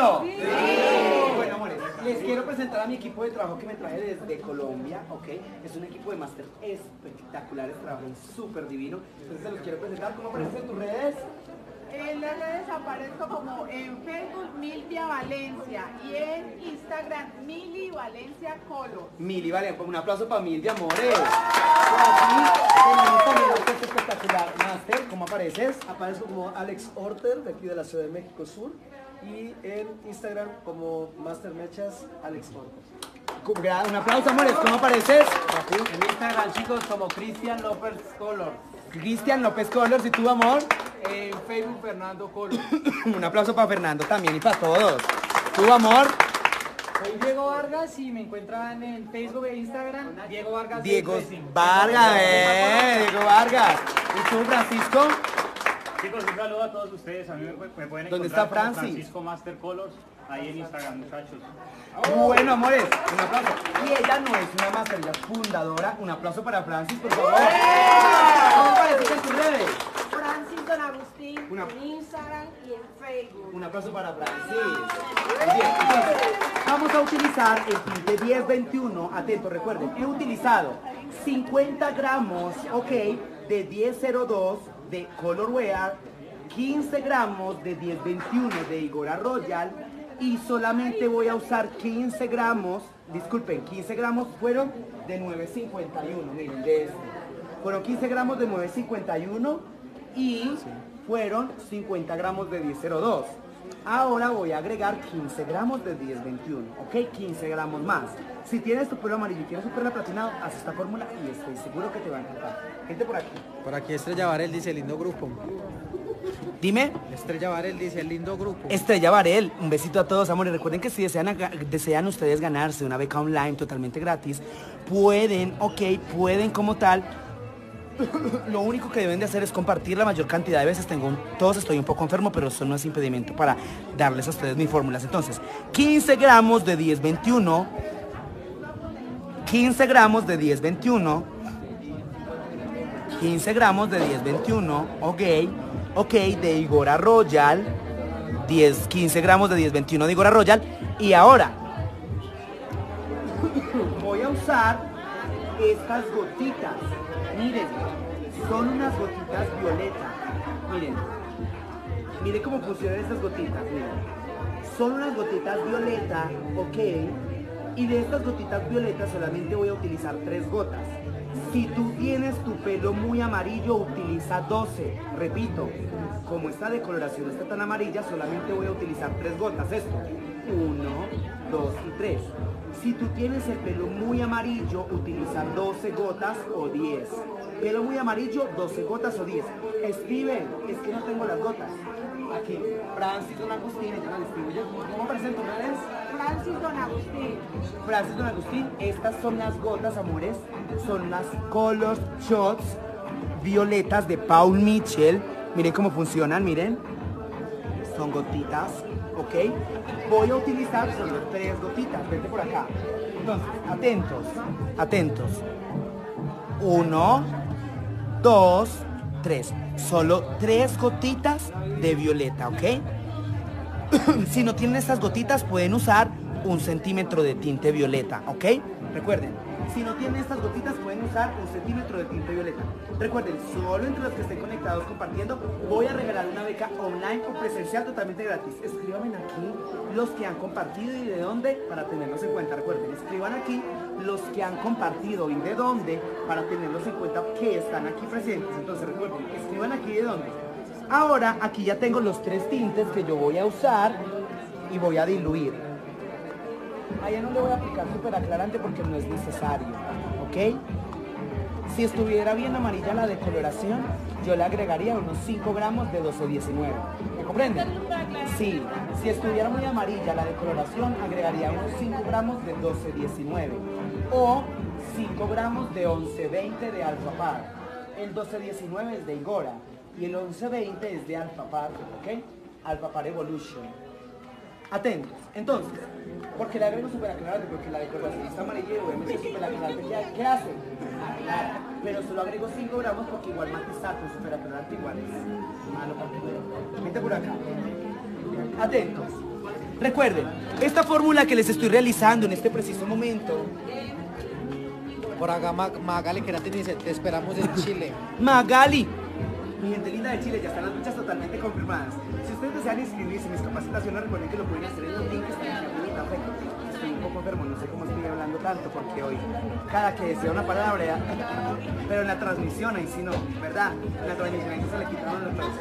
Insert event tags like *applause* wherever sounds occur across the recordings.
Bueno, amores, les quiero presentar a mi equipo de trabajo que me traje desde Colombia, ¿ok? Es un equipo de máster espectaculares, trabajan súper divino. Entonces se los quiero presentar. ¿Cómo aparecen en tus redes? En las redes aparezco como en Facebook Milvia Valencia y en Instagram Mili Valencia Color. Mili, vale, un aplauso para. Por también este espectacular máster. ¿Cómo apareces? Aparezco como Alex Orter, de aquí de la Ciudad de México Sur, y en Instagram como Master Mechas, Alex Un aplauso, amores. ¿Cómo apareces? En Instagram, chicos, como Cristian López Color. Cristian López Colors y tú, amor. En Facebook, Fernando Color. *coughs* Un aplauso para Fernando también y para todos. ¿Tu amor? Soy Diego Vargas y me encuentran en Facebook e Instagram. Diego Vargas. Diego. Vargas, eh, Diego Vargas. ¿Y tú, Francisco? Chicos, un saludo a todos ustedes. A mí me, me pueden encontrar ¿Dónde está como Francis? Francisco Master Colors, ahí en Instagram, muchachos. Bueno, amores, un aplauso. Y ella no es una máster, ella es fundadora. Un aplauso para Francis, por favor. ¿Cómo apareces en tus redes? Francis Don Agustín Una- en Instagram y en Facebook. Un aplauso para Francis. Bien, entonces, vamos a utilizar el tinte 1021. Atento, recuerden, he utilizado 50 gramos, ok, de 1002 de Colorwear, 15 gramos de 1021 de Igora Royal y solamente voy a usar 15 gramos, disculpen, 15 gramos fueron de 951, miren, de este. Fueron 15 gramos de 951 y fueron 50 gramos de 1002. Ahora voy a agregar 15 gramos de 1021, ¿ok? 15 gramos más. Si tienes tu pelo amarillo y tienes tu pelo platinado, haz esta fórmula y estoy seguro que te va a encantar. Gente por aquí. Por aquí Estrella Varel dice lindo grupo. Dime. Estrella Varel dice lindo grupo. Estrella Varel, un besito a todos, amores. Recuerden que si desean, desean ustedes ganarse una beca online totalmente gratis, pueden, ok, pueden como tal. Lo único que deben de hacer es compartir la mayor cantidad de veces. Tengo un- todos estoy un poco enfermo, pero eso no es impedimento para darles a ustedes mis fórmulas. Entonces, 15 gramos de 1021, 15 gramos de 1021, 15 gramos de 1021, ok, ok, de Igora Royal, 10, 15 gramos de 1021 de Igora Royal. Y ahora, voy a usar estas gotitas. Miren, son unas gotitas violetas. Miren, miren cómo funcionan estas gotitas. Miren. Son unas gotitas violeta, ok. Y de estas gotitas violetas solamente voy a utilizar tres gotas. Si tú tienes tu pelo muy amarillo, utiliza 12. Repito, como esta decoloración está tan amarilla, solamente voy a utilizar tres gotas. Esto, uno, dos y tres. Si tú tienes el pelo muy amarillo, utiliza 12 gotas o 10. Pelo muy amarillo, 12 gotas o 10. Escriben, es que no tengo las gotas. Aquí, Francis Don Agustín, ella escribo yo. ¿Cómo aparecen tus redes? Francis Don Agustín. Francis Don Agustín, estas son las gotas, amores. Son las Color Shots violetas de Paul Mitchell. Miren cómo funcionan, miren. Son gotitas, ¿ok? Voy a utilizar solo tres gotitas. Vente por acá. Entonces, atentos, atentos. Uno, dos, tres. Solo tres gotitas de violeta, ¿ok? *clears throat* si no tienen estas gotitas, pueden usar un centímetro de tinte violeta, ¿ok? Recuerden, si no tienen estas gotitas, pueden usar un centímetro de tinte violeta. Recuerden, solo entre los que estén conectados compartiendo, voy a regalar una beca online o presencial totalmente gratis. Escríbanme aquí los que han compartido y de dónde para tenerlos en cuenta. Recuerden, escriban aquí los que han compartido y de dónde para tenerlos en cuenta que están aquí presentes. Entonces recuerden, escriban aquí de dónde. Ahora aquí ya tengo los tres tintes que yo voy a usar y voy a diluir. Allá no le voy a aplicar súper aclarante porque no es necesario, ¿ok? Si estuviera bien amarilla la decoloración, yo le agregaría unos 5 gramos de 1219. ¿Me comprenden? Sí, si estuviera muy amarilla la decoloración, agregaría unos 5 gramos de 1219 o 5 gramos de 1120 de Alfa Par. El 1219 es de Igora y el 1120 es de Alfa Par, ¿ok? Alfa Par Evolution. Atentos. Entonces, porque le agrego súper aclarante, porque la decoración está amarilla y obviamente es súper aclarante. ¿Qué, ¿Qué hace? Aclara. Pero solo agrego 5 gramos porque igual matizar con súper aclarante igual es malo para que. Vente por acá. Atentos. Recuerden, esta fórmula que les estoy realizando en este preciso momento, Por acá Ma- Magali Querati dice, te esperamos en Chile. Magali, mi gente linda de Chile, ya están las fechas totalmente confirmadas. Si ustedes desean inscribirse en mis capacitaciones, recuerden que lo pueden hacer en los links que están en la. Estoy un poco enfermo, no sé cómo estoy hablando tanto, porque hoy cada que decía una palabra, *laughs* pero en la transmisión ahí sí no, ¿verdad? En la transmisión ahí se le quitaron los *laughs* dos.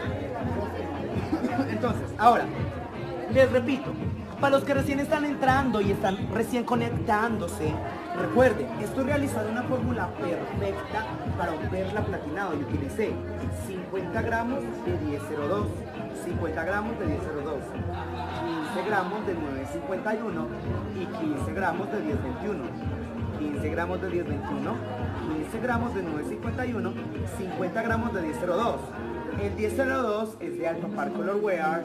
Entonces, ahora, les repito, para los que recién están entrando y están recién conectándose, recuerden, estoy realizando una fórmula perfecta para un perla platinado y utilicé 50 gramos de 1002, 50 gramos de 1002, 15 gramos de 951 y 15 gramos de 1021. 15 gramos de 1021, 15 gramos de 951, 50 gramos de 1002. El 1002 es de Par Color Wear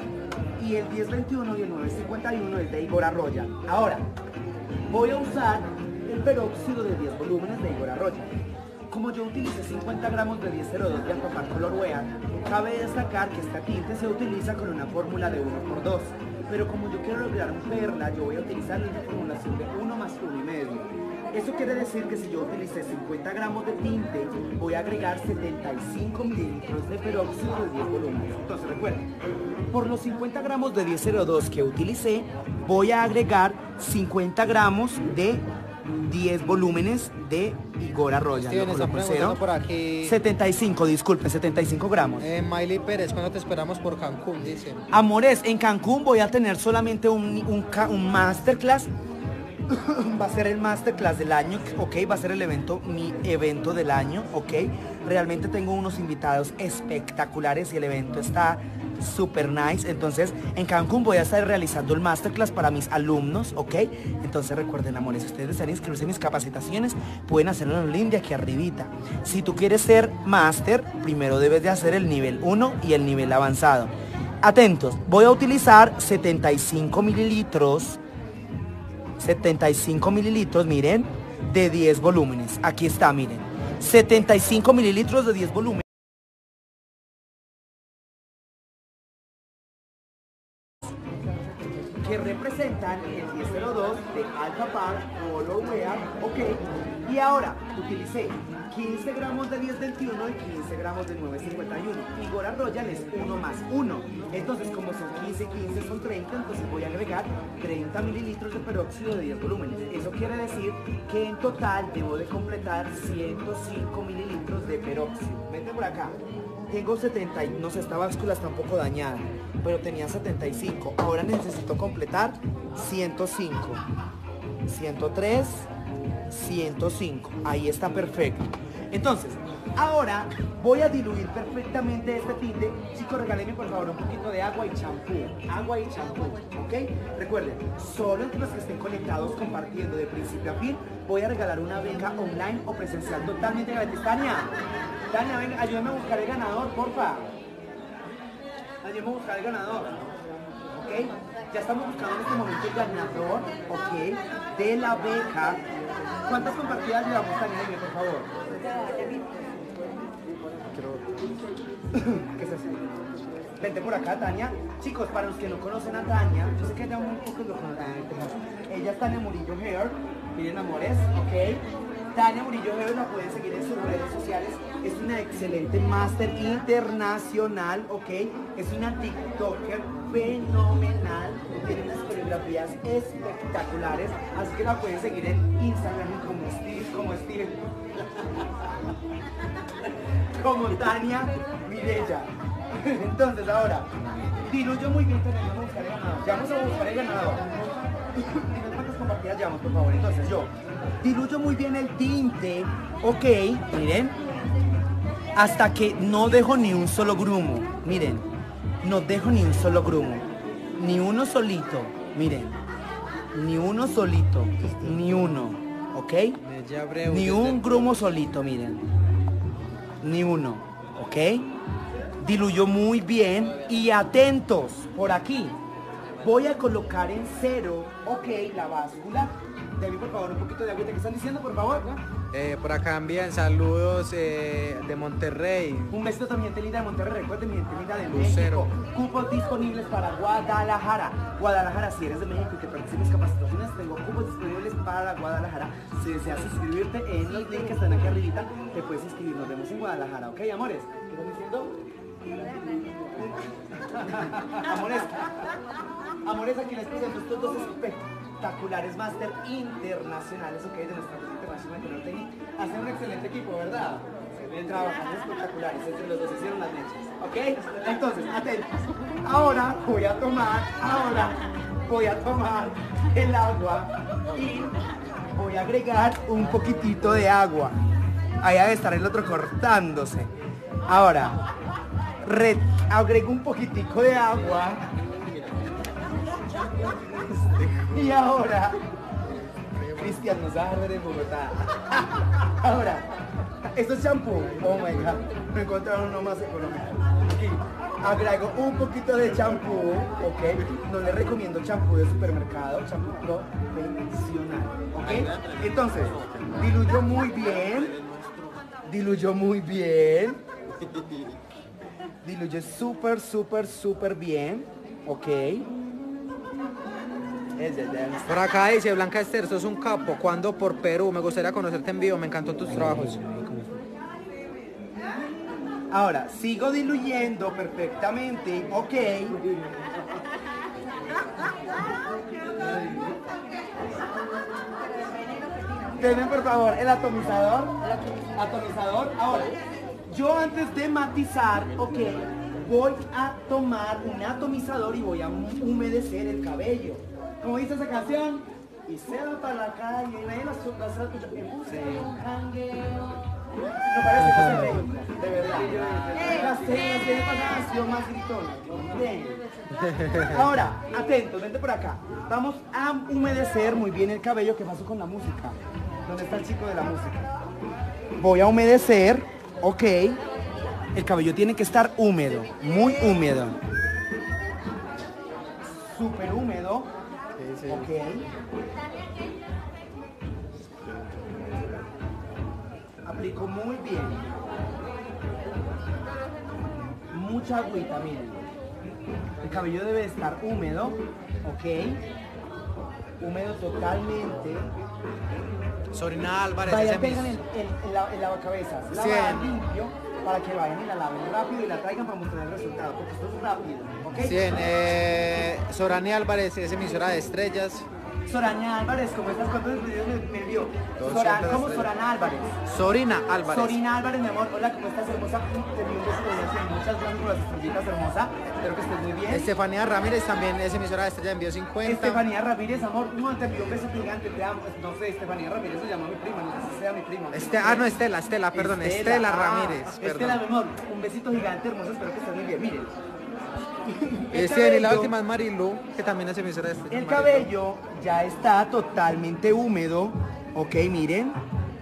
y el 1021 y el 951 es de Igor Arroya. Ahora, voy a usar el peróxido de 10 volúmenes de Igor Arroya. Como yo utilicé 50 gramos de 1002 de Par Color Wear, cabe destacar que esta tinte se utiliza con una fórmula de 1x2. Pero como yo quiero lograr un perla, yo voy a utilizar una formulación de 1 más 1 y medio. Eso quiere decir que si yo utilicé 50 gramos de tinte, voy a agregar 75 mililitros de peróxido de 10 volúmenes. Entonces recuerden, por los 50 gramos de 1002 que utilicé, voy a agregar 50 gramos de 10 volúmenes de Igor Arroya. Lo cero. por aquí. 75, disculpen, 75 gramos. Eh, Miley Pérez, ¿cuándo te esperamos por Cancún? Dice. Amores, en Cancún voy a tener solamente un, un, un masterclass. *coughs* va a ser el masterclass del año, ok, va a ser el evento, mi evento del año, ok. Realmente tengo unos invitados espectaculares y el evento está super nice. Entonces, en Cancún voy a estar realizando el masterclass para mis alumnos, ok. Entonces recuerden, amores, si ustedes desean inscribirse en mis capacitaciones, pueden hacerlo en el link de aquí arribita. Si tú quieres ser máster, primero debes de hacer el nivel 1 y el nivel avanzado. Atentos, voy a utilizar 75 mililitros 75 mililitros, miren, de 10 volúmenes. Aquí está, miren. 75 mililitros de 10 volúmenes. 21 y 15 gramos de 9,51. Figura Royal es 1 más 1. Entonces, como son 15 15 son 30, entonces voy a agregar 30 mililitros de peróxido de 10 volúmenes. Eso quiere decir que en total debo de completar 105 mililitros de peróxido. Vente por acá. Tengo 70, no sé, esta báscula está un poco dañada, pero tenía 75. Ahora necesito completar 105. 103, 105. Ahí está perfecto. Entonces, ahora voy a diluir perfectamente este tinte. Chicos, regálenme por favor un poquito de agua y champú. Agua y champú, ¿ok? Recuerden, solo entre los que estén conectados compartiendo de principio a fin, voy a regalar una beca online o presencial totalmente gratis. Tania, Tania, venga, ayúdame a buscar el ganador, porfa. Ayúdame a buscar el ganador. ¿ok? Ya estamos buscando en este momento el ganador, ¿ok? De la beca. ¿Cuántas compartidas llevamos, Tania? Dime, por favor. *laughs* ¿Qué es eso? Vente por acá, Tania. Chicos, para los que no conocen a Tania, yo que ya muy pocos lo. Ella es Tania Murillo Hair. Miren, amores, ¿ok? Tania Murillo Hair la pueden seguir en sus redes sociales. Es una excelente máster internacional, ¿ok? Es una TikToker fenomenal. Tiene unas coreografías espectaculares. Así que la pueden seguir en Instagram como Steve, como Steve. *laughs* como Tania Mirella. Entonces ahora, diluyo muy bien, Tania, vamos a buscar el ganador. Ya vamos a buscar el ganador. Cuántas compartidas llevamos, por favor. Entonces yo diluyo muy bien el tinte, ok, miren, hasta que no dejo ni un solo grumo. Miren, no dejo ni un solo grumo. Ni uno solito, miren. Ni uno solito, ni uno, ¿ok? Ni un grumo solito, miren. Ni uno, ¿ok? Diluyó muy bien y atentos por aquí. Voy a colocar en cero, ok, la báscula. David, por favor, un poquito de agüita. ¿Qué están diciendo, por favor? Eh, por acá envían saludos eh, de Monterrey. Un besito también, gente linda de Monterrey. Recuerden, mi gente linda de Lucero. México. Cupos disponibles para Guadalajara. Guadalajara, si eres de México y que participes capacitaciones, tengo cupos disponibles para Guadalajara. Si deseas inscribirte en los links que están aquí arribita, te puedes inscribir. Nos vemos en Guadalajara, ¿ok, amores? ¿Qué están diciendo? *laughs* amores, amores, aquí les presento estos dos espectaculares máster internacionales, ok, de nuestra tenía. Hacen un excelente equipo, ¿verdad? Trabajan espectaculares, entre los dos hicieron las mechas, ¿ok? Entonces, atentos. Ahora voy a tomar, ahora voy a tomar el agua y voy a agregar un poquitito de agua. Ahí debe estar el otro cortándose. Ahora, re- agrego un poquitico de agua. Y ahora, Cristian nos va a ver en Bogotá. *laughs* Ahora, esto es champú. Oh my god, me encontraron uno más económico. Agrego un poquito de champú, ok. No le recomiendo champú de supermercado, champú profesional, ok. Entonces, diluyo muy bien, diluyo muy bien. Diluye súper, súper, súper bien. Ok. Por acá dice Blanca Esther, sos un capo. ¿Cuándo por Perú? Me gustaría conocerte en vivo, me encantó tus trabajos. Ahora, sigo diluyendo perfectamente. Ok. Denme por favor el atomizador. Atomizador. Ahora, yo antes de matizar, ok, voy a tomar un atomizador y voy a humedecer el cabello. ¿Cómo dice esa canción? Y se va para la calle y nadie las las escucha. En busca de un jangueo. No parece que se de verdad. La cena tiene canción más gritona. Bien. Ahora, atentos, vente por acá. Vamos a humedecer muy bien el cabello. ¿Qué pasó con la música? ¿Dónde está el chico de la música? Voy a humedecer, ok. El cabello tiene que estar húmedo, muy húmedo. Súper húmedo. Ok. Aplico muy bien. Mucha agüita, miren. El cabello debe estar húmedo, ok. Húmedo totalmente. Sorina Álvarez, tengan mis- el, el, el, la- Sí. limpio para que vayan y la laven rápido y la traigan para mostrar el resultado, porque esto es rápido, ¿ok? Bien, eh, Sorani Álvarez es emisora de estrellas. Soraña Álvarez, ¿cómo estás? ¿Cuántos videos me, me envió? Soran, 200 ¿Cómo. Sorana Álvarez? Sorina Álvarez. Sorina Álvarez, mi amor, hola, ¿cómo estás, hermosa? Te envío un beso de. Muchas gracias por las estrellitas, hermosa. Espero que estés muy bien. Estefanía Ramírez también es emisora de estrellas, envió 50. Estefanía Ramírez, amor, no, te envío un beso gigante, te amo. No sé, Estefanía Ramírez se llama mi prima, no sé si sea mi prima. Este, ah, no, Estela, Estela, perdón, Estela, ah, Ramírez. Estela, Perdón. mi amor, un besito gigante, hermoso, espero que estés muy bien. Miren. El Este, y la cabello- última es Marilu, que también es emisora de estrellas. El cabello ya está totalmente húmedo, ok, miren,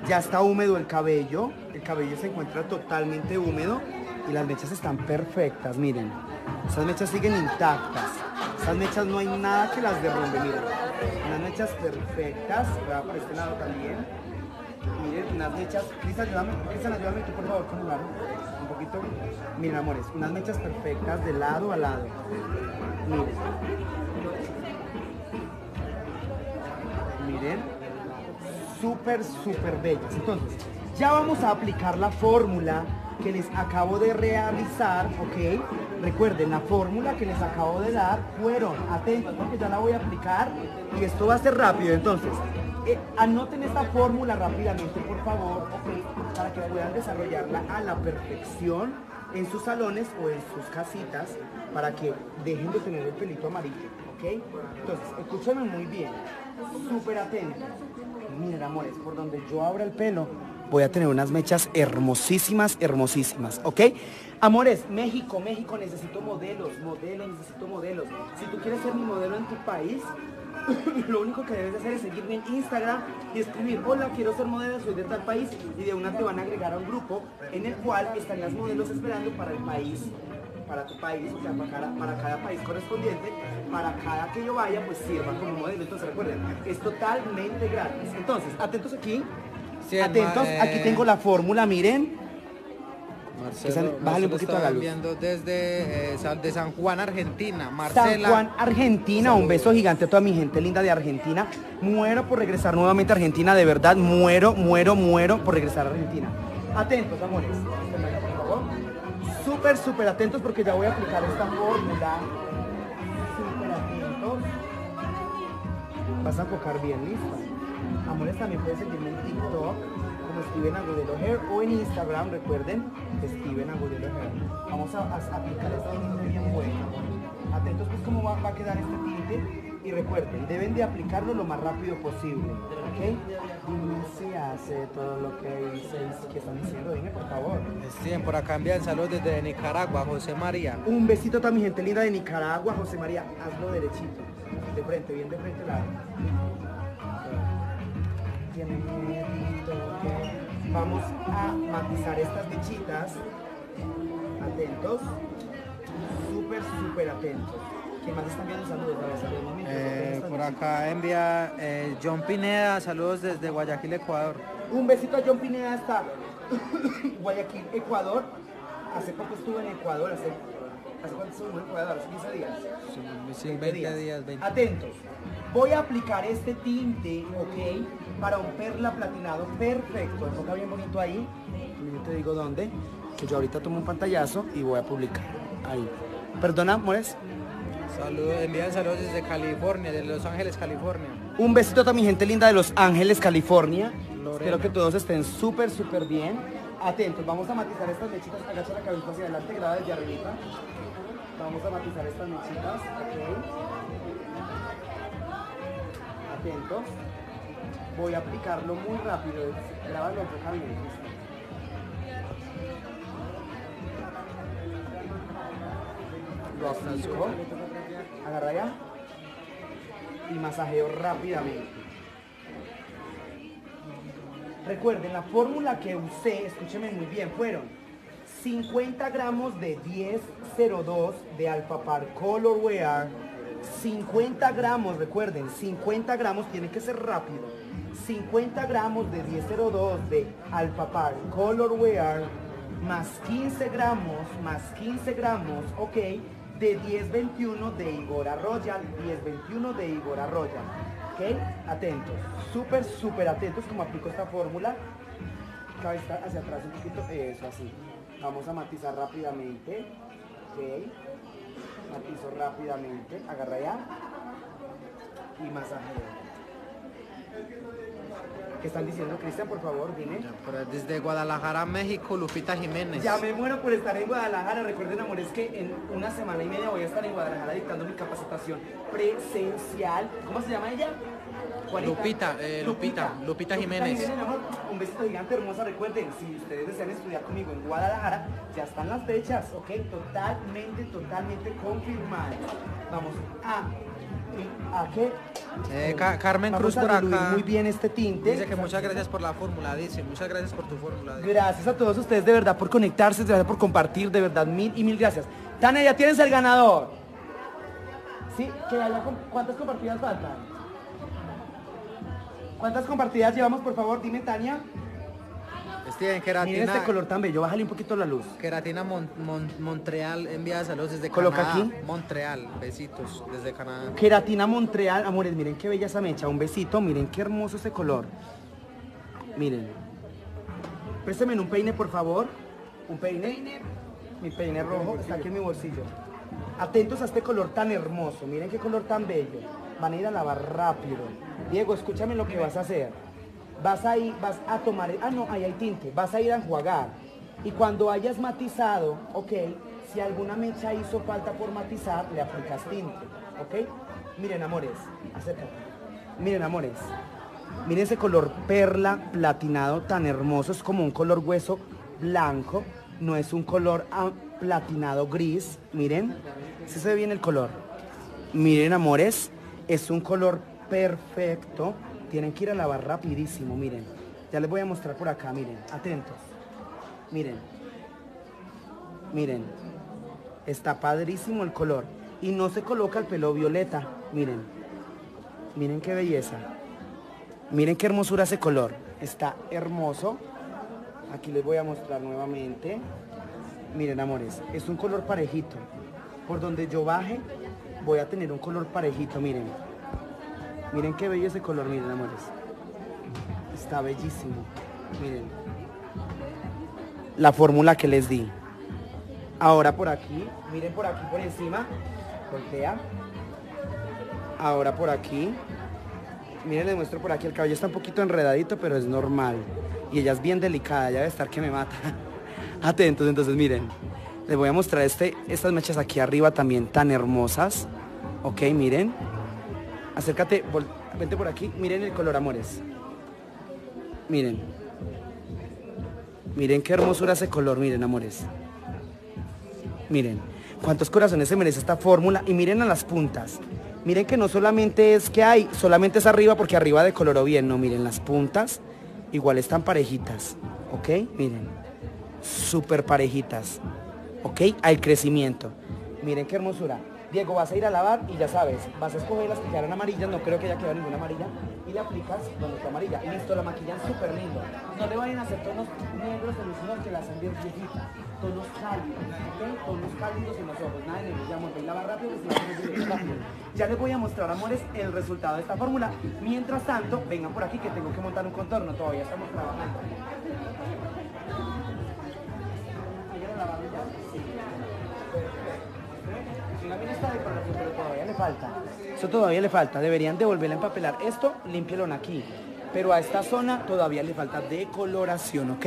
ya está húmedo el cabello, el cabello se encuentra totalmente húmedo y las mechas están perfectas, miren, esas mechas siguen intactas, esas mechas no hay nada que las derrumbe, miren, unas mechas perfectas, voy a por este lado también, miren, unas mechas, Cristian, ayúdame, Cristian, ayúdame tú por favor con el un miren amores, unas mechas perfectas de lado a lado, miren. Miren, súper, súper bellas. Entonces, ya vamos a aplicar la fórmula que les acabo de realizar, ¿ok? Recuerden, la fórmula que les acabo de dar fueron, atentos porque ya la voy a aplicar y esto va a ser rápido. Entonces, eh, anoten esta fórmula rápidamente, por favor. Para que puedan desarrollarla a la perfección en sus salones o en sus casitas para que dejen de tener el pelito amarillo, ¿ok? Entonces, escúchenme muy bien, súper atentos. Miren, amores, por donde yo abra el pelo, voy a tener unas mechas hermosísimas, hermosísimas, ¿ok? Amores, México, México, necesito modelos, modelos, necesito modelos. Si tú quieres ser mi modelo en tu país, *coughs* lo único que debes de hacer es seguirme en Instagram y escribir, hola, quiero ser modelo, soy de tal país, y de una te van a agregar a un grupo en el cual están las modelos esperando para el país para tu país, o sea, para cada, para cada país correspondiente, para cada que yo vaya, pues sirva como modelo. Entonces recuerden, es totalmente gratis. Entonces, atentos aquí. Sí, atentos, eh, aquí tengo la fórmula, miren. Marcelo, Esa- bájale un Marcelo poquito a está la luz. enviando desde eh, San- de San Juan, Argentina. Marcela. San Juan, Argentina. Un beso gigante a toda mi gente linda de Argentina. Muero por regresar nuevamente a Argentina, de verdad. Muero, muero, muero por regresar a Argentina. Atentos, amores. Súper, súper atentos porque ya voy a aplicar esta fórmula. Súper atentos. Vas a enfocar bien, listo. Amores, también puedes seguirme en TikTok como Steven Agudelo Hair o en Instagram, recuerden, Steven Agudelo Hair. Vamos a, a aplicar esta fórmula bien buena. Atentos pues cómo va, va a quedar este tinte y recuerden, deben de aplicarlo lo más rápido posible, ¿ok? Dime si hace todo lo que dices, que están diciendo, dime por favor. Steven, por acá envían saludos desde Nicaragua, José María. Un besito a mi gente linda de Nicaragua, José María, hazlo derechito, de frente, bien de frente la. Bien. Vamos a matizar estas mechitas. Atentos. Súper, súper atentos. ¿Quién más está enviando saludos? A ver, saludemos mientras Eh, por acá envía eh, John Pineda, saludos desde Guayaquil, Ecuador. Un besito a John Pineda hasta *coughs* Guayaquil, Ecuador. Hace poco estuve en Ecuador, hace, ¿hace cuánto estuve en Ecuador? Hace 15 días. Sí, 20 días, 20. Atentos. Voy a aplicar este tinte, ¿ok? Para un perla platinado perfecto. Enfoca bien bonito ahí. Yo te digo dónde. Que yo ahorita tomo un pantallazo y voy a publicar. Ahí. Perdona, amores. Saludos, envían saludos desde California, de Los Ángeles, California. Un besito a toda mi gente linda de Los Ángeles, California. Lorena. Espero que todos estén súper, súper bien. Atentos, vamos a matizar estas mechitas. Agacha la cabeza hacia adelante, graba desde arriba. Vamos a matizar estas mechitas. Ok. Atentos. Voy a aplicarlo muy rápido. Grábalo, enfoca bien. Lo aplico. Agarra ya. Y masajeo rápidamente. Recuerden, la fórmula que usé, escúchenme muy bien, fueron 50 gramos de 1002 de Alpapar Color Wear, 50 gramos, recuerden, 50 gramos, tiene que ser rápido, 50 gramos de 1002 de Alpapar Color Wear, más 15 gramos, más 15 gramos, ok, de 1021 de Igora Royal, 1021 de Igora Royal. ¿Ok? Atentos, súper, súper atentos como aplico esta fórmula. Cabeza hacia atrás un poquito, eso así. Vamos a matizar rápidamente. Ok. Matizo rápidamente. Agarra ya. Y masajeo. ¿Qué están diciendo, Cristian? Por favor, dime. Desde Guadalajara, México, Lupita Jiménez. Ya me muero por estar en Guadalajara. Recuerden, amores, que en una semana y media voy a estar en Guadalajara dictando mi capacitación presencial. ¿Cómo se llama ella? Juanita. Lupita, eh, Lupita, Lupita Jiménez. amor. Un besito gigante, hermosa. Recuerden, si ustedes desean estudiar conmigo en Guadalajara, ya están las fechas, ¿ok? Totalmente, totalmente confirmadas. Vamos a... ¿A qué? Eh, Ca- Carmen Cruz por acá. muy bien este tinte. Dice que muchas gracias por la fórmula, dice. Muchas gracias por tu fórmula. dice. Gracias a todos ustedes de verdad por conectarse, gracias por compartir, de verdad, mil y mil gracias. Tania, ya tienes el ganador. Sí, que haya com- ¿cuántas compartidas faltan? ¿Cuántas compartidas llevamos, por favor? Dime, Tania. Steven, Miren Queratina, este color tan bello, bájale un poquito la luz. Queratina Mon- Mon- Montreal envía saludos desde Coloca Canadá. aquí. Montreal, besitos desde Canadá. Queratina Montreal, amores, miren qué bella esa mecha, un besito, miren qué hermoso ese color. Miren. Présteme un peine, por favor. Un peine. Mi peine rojo está aquí en mi bolsillo. Atentos a este color tan hermoso, miren qué color tan bello. Van a ir a lavar rápido. Diego, escúchame lo que vas a hacer. Vas a ir, vas a tomar, ah no, ahí hay tinte, vas a ir a enjuagar. Y cuando hayas matizado, ok, si alguna mecha hizo falta por matizar, le aplicas tinte, ok. Miren amores, acércate. Miren amores, miren ese color perla platinado tan hermoso, es como un color hueso blanco, no es un color ah, platinado gris, miren, si se ve bien el color. Miren, amores, es un color perfecto. Tienen que ir a lavar rapidísimo, miren. Ya les voy a mostrar por acá, miren. Atentos. Miren. Miren. Está padrísimo el color. Y no se coloca el pelo violeta. Miren. Miren qué belleza. Miren qué hermosura ese color. Está hermoso. Aquí les voy a mostrar nuevamente. Miren, amores. Es un color parejito. Por donde yo baje, voy a tener un color parejito. Miren. Miren qué bello ese color. Miren, amores. Está bellísimo. Miren. La fórmula que les di. Ahora por aquí, miren por aquí por encima, voltea. Ahora por aquí, miren les muestro por aquí, el cabello está un poquito enredadito, pero es normal. Y ella es bien delicada, ya debe estar que me mata. *laughs* Atentos, entonces miren, les voy a mostrar este, estas mechas aquí arriba también tan hermosas. Ok, miren. Acércate, vente por aquí, miren el color, amores. Miren. Miren qué hermosura ese color, miren, amores. Miren, cuántos corazones se merece esta fórmula y miren a las puntas. Miren que no solamente es que hay, solamente es arriba porque arriba decoloró bien, no, miren las puntas igual están parejitas, ¿ok? Miren, súper parejitas, ¿ok? Al crecimiento. Miren qué hermosura. Diego, vas a ir a lavar y ya sabes, vas a escoger las que quedaron amarillas, no creo que haya quedado ninguna amarilla, y le aplicas donde está amarilla. Listo, la maquillan súper lindo. No le vayan a hacer tonos negros ojos que la hacen bien viejita. Tonos cálidos, ¿ok? Tonos cálidos en los ojos, nada de. Ya monté ve rápido. Ya les voy a mostrar, amores, el resultado de esta fórmula. Mientras tanto, vengan por aquí que tengo que montar un contorno, todavía estamos trabajando. Mira esta decoración, pero todavía le falta. Eso todavía le falta. Deberían de volverla a empapelar. Esto, límpielo aquí. Pero a esta zona todavía le falta decoloración, ¿ok?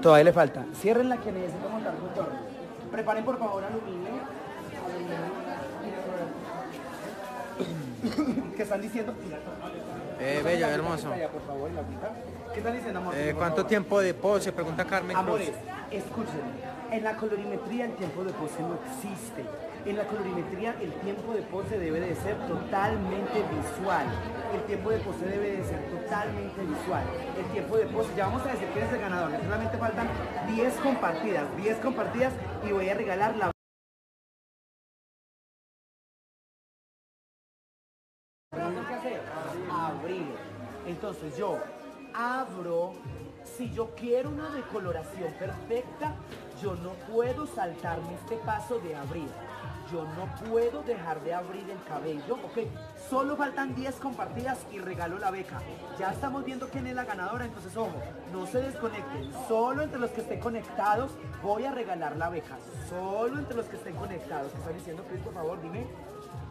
Todavía le falta. Cierren la que necesito montar contorno. Preparen por favor aluminio. *coughs* ¿Qué están diciendo? Eh, bello, hermoso. Eh, ¿Cuánto tiempo de pose? Pregunta Carmen Cruz. Amores, escúchenme. En la colorimetría el tiempo de pose no existe. En la colorimetría el tiempo de pose debe de ser totalmente visual. El tiempo de pose debe de ser totalmente visual. El tiempo de pose, ya vamos a decir quién es el ganador. Ya solamente faltan 10 compartidas, 10 compartidas y voy a regalar la tengo que hacer? Abrir. Yo abro. Si yo quiero una decoloración perfecta, yo no puedo saltarme este paso de abrir. Yo no puedo dejar de abrir el cabello. Ok, solo faltan 10 compartidas y regalo la beca. Ya estamos viendo quién es la ganadora, entonces ojo, no se desconecten. Solo entre los que estén conectados voy a regalar la beca. Solo entre los que estén conectados. ¿Qué está diciendo, Chris? Por favor, dime.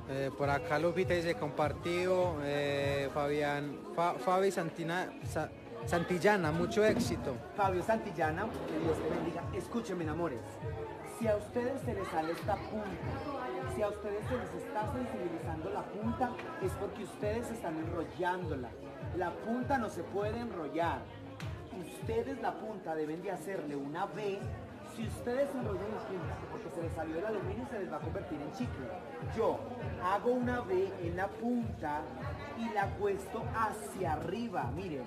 Eh, por acá Lupita dice compartido. eh, Fabián, Fa- Fabi Santina, Sa- Santillana, mucho éxito. Fabio Santillana, que Dios te bendiga. Escúchenme, amores. Si a ustedes se les sale esta punta, si a ustedes se les está sensibilizando la punta, es porque ustedes están enrollándola. La punta no se puede enrollar. Ustedes la punta deben de hacerle una V. Si ustedes enrollan la punta porque se les salió el aluminio, se les va a convertir en chicle. Yo hago una V en la punta y la acuesto hacia arriba. Miren,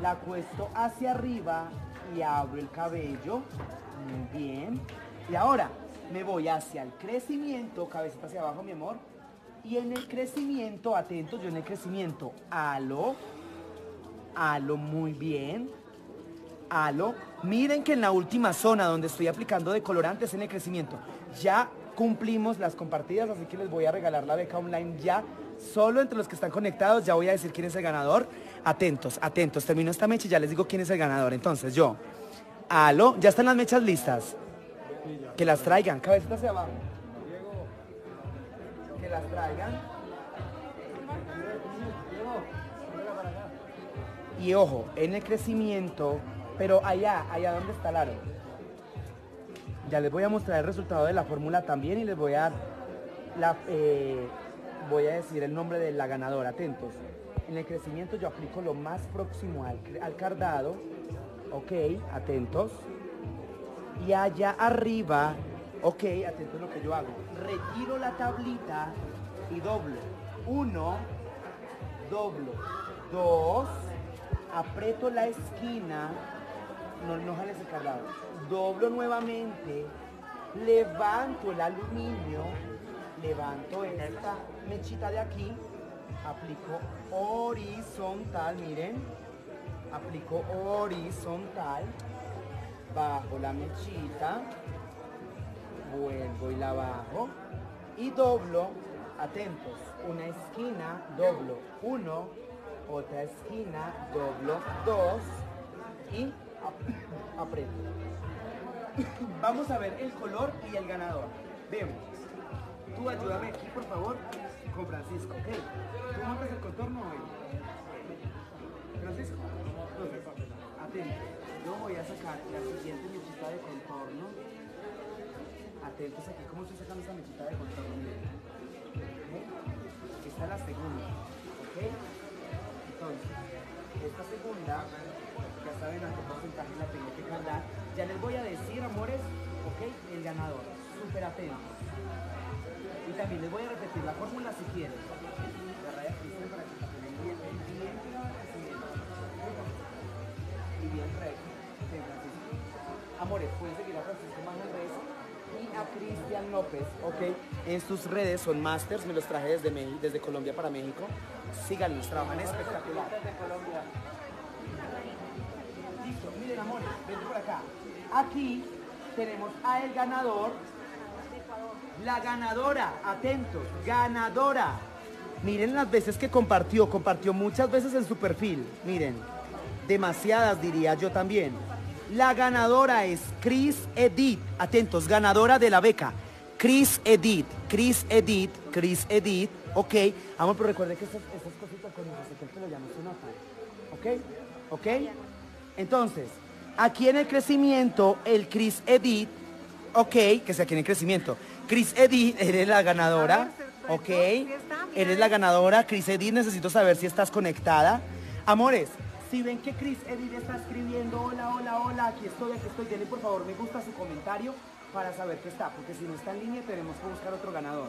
la acuesto hacia arriba y abro el cabello. Muy bien. Y ahora me voy hacia el crecimiento, cabecita hacia abajo, mi amor. Y en el crecimiento, atentos, yo en el crecimiento halo, halo muy bien, halo. Miren que en la última zona donde estoy aplicando decolorantes en el crecimiento, ya cumplimos las compartidas, así que les voy a regalar la beca online ya. Solo entre los que están conectados ya voy a decir quién es el ganador. Atentos, atentos, termino esta mecha y ya les digo quién es el ganador. Entonces yo, halo, ya están las mechas listas. Que las traigan, cabecita hacia abajo. Que las traigan. Y ojo, en el crecimiento, pero allá, allá donde está el. Ya les voy a mostrar el resultado de la fórmula también y les voy a la, eh, voy a decir el nombre de la ganadora, atentos. En el crecimiento yo aplico lo más próximo al, al cardado, ok, atentos. Y allá arriba, ok, atentos a lo que yo hago. Retiro la tablita y doblo. Uno, doblo. Dos, aprieto la esquina, no, no jales el. Doblo nuevamente levanto el aluminio, levanto esta mechita de aquí, aplico horizontal, miren, aplico horizontal, bajo la mechita, vuelvo y la bajo y doblo, atentos, una esquina, doblo uno, otra esquina, doblo dos y ap- aprieto. *laughs* Vamos a ver el color y el ganador. Vemos. Tú ayúdame aquí, por favor, con Francisco, ¿ok? ¿Tú montas el contorno hoy? Francisco, atentos. Yo voy a sacar la siguiente mechita de contorno. Atentos aquí, ¿cómo estoy sacando esta mechita de contorno? Miren. ¿Ok? Esta es la segunda, ¿ok? Entonces, esta segunda, ya saben a qué porcentaje la tengo que cargar. Ya les voy a decir, amores, ¿ok? El ganador. Súper atentos. Y también les voy a repetir la fórmula si quieren. Y bien recto. Amores, pueden seguir a Francisco Manjarres y a Cristian López, ¿ok? En sus redes son masters, me los traje desde, Meji- desde Colombia para México. Síganlos, trabajan espectacular. Por acá. Aquí tenemos a el ganador, la ganadora, atentos, ganadora. Miren las veces que compartió, compartió muchas veces en su perfil, miren, demasiadas diría yo también. La ganadora es Chris Edith, atentos, ganadora de la beca. Chris Edith, Chris Edith, Chris Edith, ok. Amor, pero recuerde que estas, cositas seque el pelo ya no se notan, ok, ok. Entonces, aquí en el crecimiento, el Chris Edith, ok, que sea aquí en el crecimiento. Chris Edith, *laughs* eres la ganadora, ok. Eres la ganadora. Chris Edith, necesito saber si estás conectada. Amores, si ven que Chris Edith está escribiendo, hola, hola, hola, aquí estoy, aquí estoy, denle por favor me gusta su comentario para saber que está, porque si no está en línea tenemos que buscar otro ganador.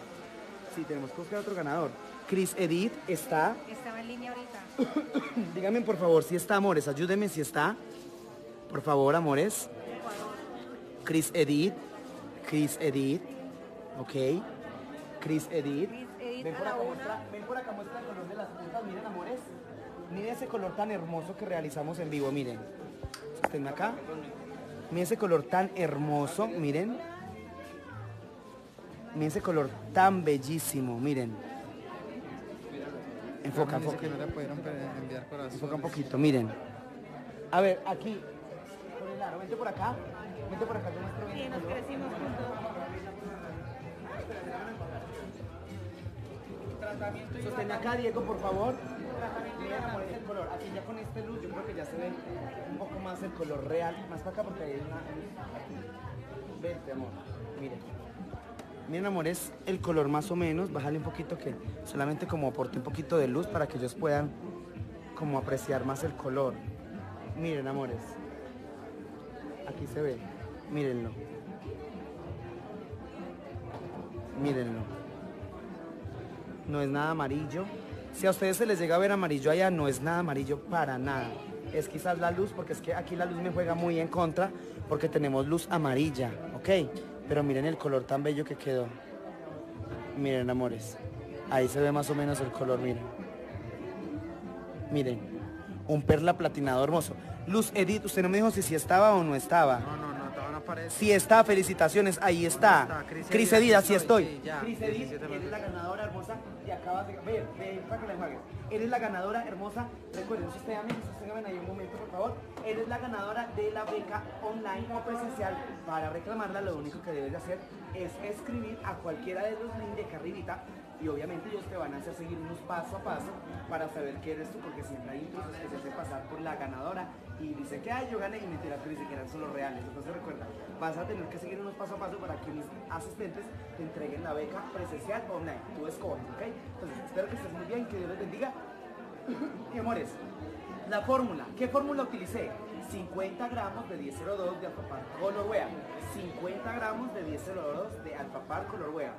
Sí, tenemos que buscar otro ganador. Chris Edith está. Estaba en línea ahorita. *coughs* Díganme por favor si está, amores. Ayúdenme si está. Por favor, amores. Chris Edith. Chris Edith. Ok. Chris Edith. Chris Edith Ven por acá, muestra, ven por acá, muestra el color de las puntas. Miren, amores. Miren ese color tan hermoso que realizamos en vivo. Miren. Sosténme acá. Miren ese color tan hermoso. Miren. Miren ese color tan bellísimo. Miren. Enfoca, enfoca. Enfoca un poquito, miren. A ver, aquí. Por el aro, vente por acá. Vente por acá, yo muestro bien Sí, nos crecimos juntos. Sostén acá, Diego, por favor. Amores, el color. Aquí ya con este luz, yo creo que ya se ve un poco más el color real. Más para acá porque hay una aquí. Vente, amor. Miren. Miren, amores, el color más o menos. Bájale un poquito que solamente como aporte un poquito de luz para que ellos puedan como apreciar más el color. Miren, amores. Aquí se ve. Mírenlo. Mírenlo. No es nada amarillo. Si a ustedes se les llega a ver amarillo allá, no es nada amarillo para nada. Es quizás la luz, porque es que aquí la luz me juega muy en contra, porque tenemos luz amarilla, ¿ok? Pero miren el color tan bello que quedó. Miren, amores. Ahí se ve más o menos el color, miren. Miren, un perla platinado hermoso. Luz Edith, usted no me dijo si sí estaba o no estaba. No, no, no, todavía no aparece. Si está, felicitaciones, ahí está. está? Cris Edith, así estoy, estoy. sí, ya, Cris Edith, 17 eres la ganadora hermosa y acabas de... Ve, ve, para que la enjuagues. Eres la ganadora hermosa. Recuerden, sosténganme, sosténganme ahí un momento, por favor. Eres la ganadora de la beca online o presencial. Para reclamarla, lo único que debes de hacer es escribir a cualquiera de los links de acá arribita y obviamente ellos te van a hacer seguir unos paso a paso para saber que eres tú, porque siempre hay intrusos que se hacen pasar por la ganadora y dicen que ay, yo gané y mentira, pero dicen que eran solo reales. Entonces recuerda, vas a tener que seguir unos paso a paso para que mis asistentes te entreguen la beca presencial o online. Tú escoges, ¿ok? Entonces espero que estés muy bien, que Dios les bendiga. *coughs* Y amores, la fórmula, ¿qué fórmula utilicé? 50 gramos de 1002 de Alpapar Color Wea, 50 gramos de 1002 de Alpapar Color Wea,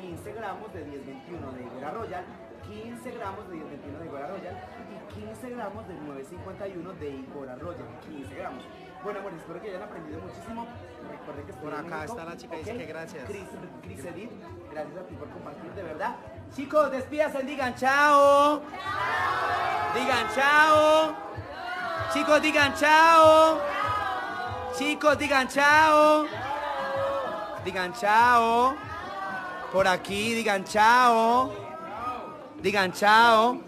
15 gramos de 1021 de Ibera Royal, 15 gramos de 1021 de Ibera Royal y 15 gramos de 951 de Ibera Royal, 15 gramos. Bueno, amor, espero que hayan aprendido muchísimo. Recuerden que estoy Por acá está la chica, dice que gracias. Cris, Cris Edith, gracias a ti por compartir, de verdad. Chicos, despídanse, digan chao. Digan chao. Chicos, digan chao. Chicos, digan chao. Digan chao. Por aquí, digan chao. Digan chao.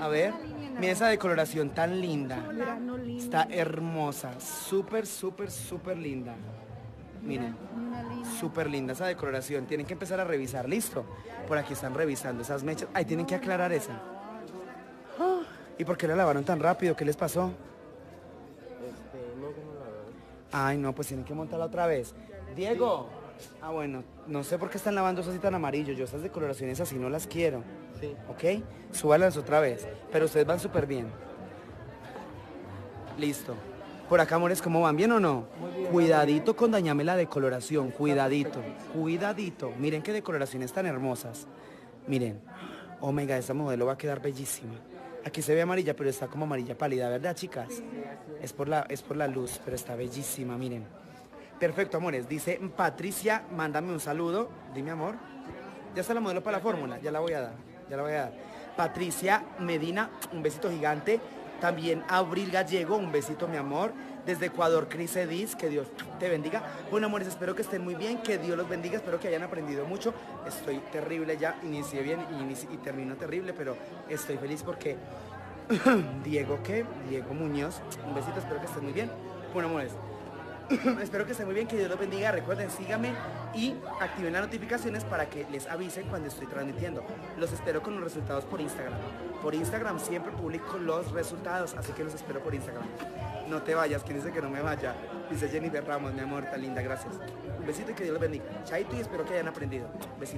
A ver, mira esa decoloración tan linda. Está hermosa, súper, súper, súper linda. Miren, súper linda esa decoloración. Tienen que empezar a revisar, listo. Por aquí están revisando esas mechas. Ay, tienen que aclarar esa. ¿Y por qué la lavaron tan rápido? ¿Qué les pasó? Ay, no, pues tienen que montarla otra vez. Diego. Ah, bueno, no sé por qué están lavando eso así tan amarillo. Yo esas decoloraciones así no las quiero. Sí. ¿Ok? Súbalas otra vez. Pero ustedes van súper bien. Listo. Por acá, amores, ¿cómo van? ¿Bien o no? Cuidadito con dañarme la decoloración. Cuidadito. Cuidadito. Miren qué decoloraciones tan hermosas. Miren. Omega, esta modelo va a quedar bellísima. Aquí se ve amarilla, pero está como amarilla pálida, ¿verdad, chicas? Es por la, es por la luz, pero está bellísima, miren. Perfecto, amores. Dice Patricia, mándame un saludo. Dime, amor. Ya está la modelo para la fórmula, ya la voy a dar, ya la voy a dar. Patricia Medina, un besito gigante. También Abril Gallego, un besito, mi amor. Desde Ecuador, Cris Edis, que Dios te bendiga. Bueno, amores, espero que estén muy bien, que Dios los bendiga, espero que hayan aprendido mucho. Estoy terrible ya, inicié bien y, y termino terrible, pero estoy feliz porque *coughs* Diego, ¿qué? Diego Muñoz, un besito, espero que estén muy bien. Bueno, amores, Espero que estén muy bien, que Dios los bendiga. Recuerden, síganme y activen las notificaciones para que les avisen cuando estoy transmitiendo. Los espero con los resultados por Instagram. Por Instagram siempre publico los resultados, así que los espero por Instagram. No te vayas, ¿quién dice que no me vaya? Dice Jennifer Ramos, mi amor, tan linda, gracias. Un besito y que Dios los bendiga. Chaito y espero que hayan aprendido. Besito.